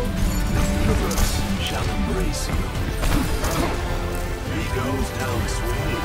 The universe shall embrace you. He goes down swinging.